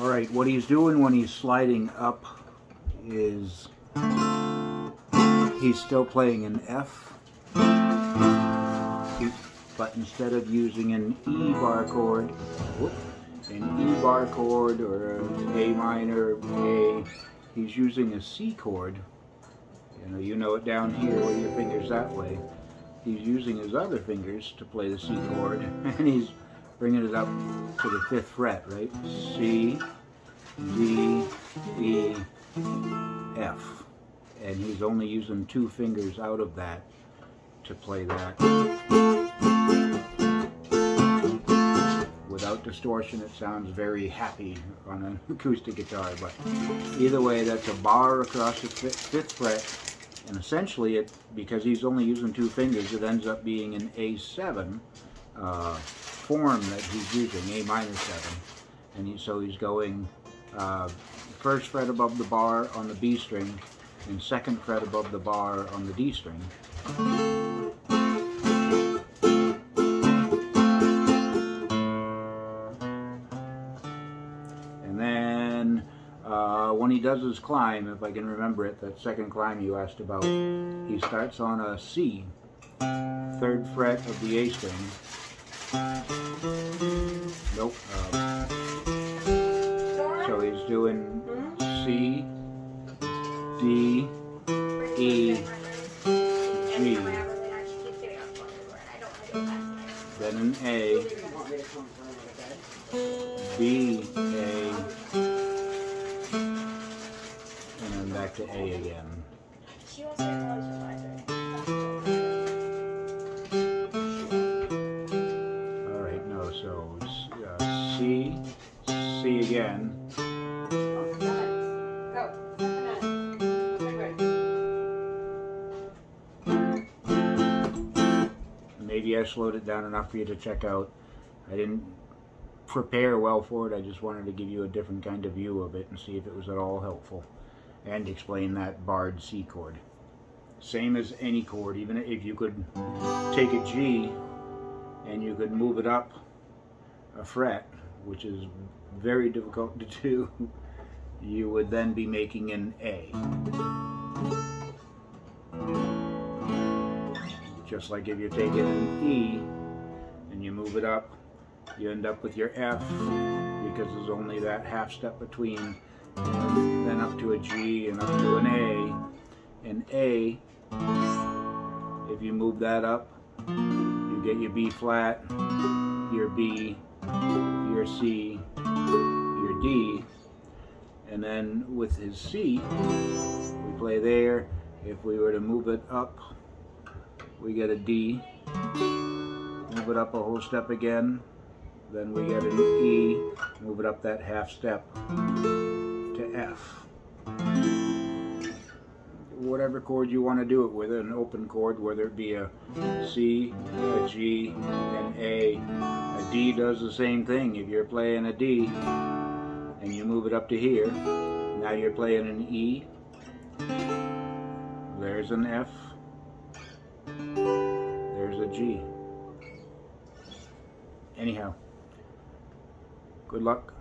All right, what he's doing when he's sliding up is he's still playing an F, but instead of using an E bar chord, an E bar chord or A minor, A, he's using a C chord. You know, you know it down here with your fingers that way. He's using his other fingers to play the C chord, and he's bringing it up to the fifth fret, right? C, D, E, F. And he's only using two fingers out of that to play that. Without distortion, it sounds very happy on an acoustic guitar, but either way, that's a bar across the fifth fret, and essentially, it because he's only using two fingers, it ends up being an A7 uh, form that he's using, A minor 7. And he, so he's going uh, first fret above the bar on the B string and second fret above the bar on the D string. And then uh, when he does his climb, if I can remember it, that second climb you asked about, he starts on a C, third fret of the A string. Nope. Uh, so he's doing C, D, E, G, then an A, B, A, and then back to A again. C again, maybe I slowed it down enough for you to check out. I didn't prepare well for it. I just wanted to give you a different kind of view of it and see if it was at all helpful and explain that barred C chord. Same as any chord, even if you could take a G and you could move it up a fret, which is very difficult to do, you would then be making an A. Just like if you're taking an E and you move it up, you end up with your F because there's only that half step between, then up to a G and up to an A. An A, if you move that up, you get your B flat, your B, your C, your D, and then with his C, we play there. If we were to move it up, we get a D, move it up a whole step again, then we get an E, move it up that half step Whatever chord you want to do it with, an open chord, whether it be a C, a G, an A. A D does the same thing. If you're playing a D and you move it up to here, now you're playing an E. There's an F. There's a G. Anyhow, good luck.